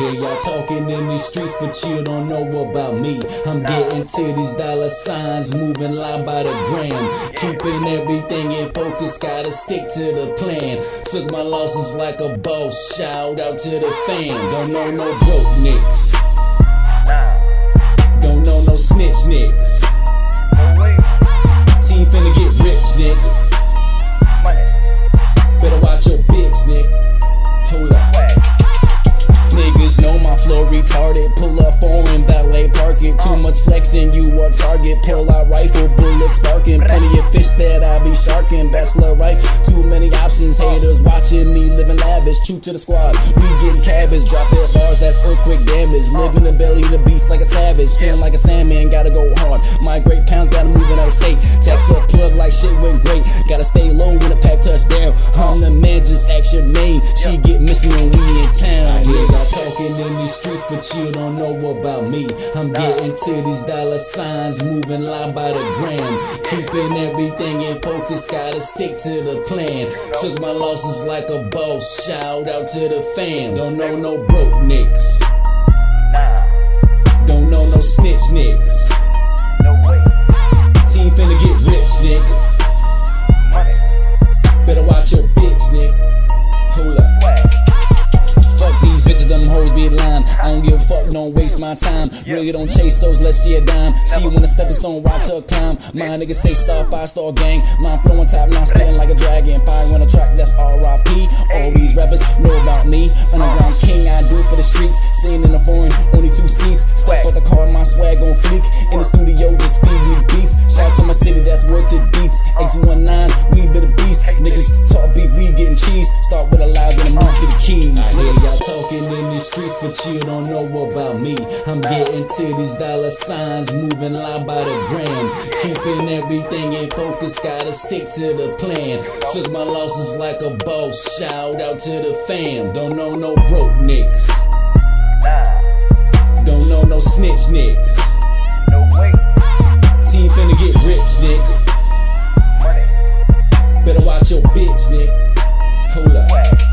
y'all talking in these streets, but you don't know about me. I'm getting to these dollar signs, moving line by the gram. Keeping everything in focus, gotta stick to the plan. Took my losses like a boss, shout out to the fam. Don't know no broke niggas. Don't know no snitch niggas. Flexing, you a target. Pull out rifle, bullet sparking. Plenty of fish that I be sharking. Bachelor right, too many options. Haters watching me living lavish. True to the squad, we getting cabbage. Drop their bars, that's earthquake damage. Live in the belly of the beast like a savage. Feeling like a sandman, gotta go hard. Migrate pounds, gotta move out of state. Up plug like shit went great. Gotta stay low when the pack touchdown. I'm the man, just ask your name. She get missing when we in town. I hear y'all talking in these streets, but you don't know about me. I'm getting to these dollar signs, moving line by the gram. Keeping everything in focus, gotta stick to the plan. Took my losses like a boss, shout out to the fam. Don't know no broke niggas. Don't know no snitch niggas. Lying. I don't give a fuck, don't waste my time. Really don't chase those, let's see a dime. She wanna step in stone, watch her climb. My niggas say star, five star gang. My flow on top, now spitting like a dragon. Fire on a track, that's RIP. All these rappers know about me. Underground king, I do it for the streets. Seen in the foreign, only two seats. Step out the car, my swag on fleek. In the studio, just feed me beats. Shout out to my city, that's word to beats. Uh. X19, we be the beast. Niggas talk beat, we getting cheese. Start with a live, then I'm move to the keys. Hear y'all talking streets, but you don't know about me. I'm getting to these dollar signs, moving line by the gram. Keeping everything in focus, gotta stick to the plan. Took my losses like a boss, shout out to the fam. Don't know no broke niggas. Don't know no snitch niggas. Team finna get rich, nigga. Better watch your bitch, nigga. Hold up.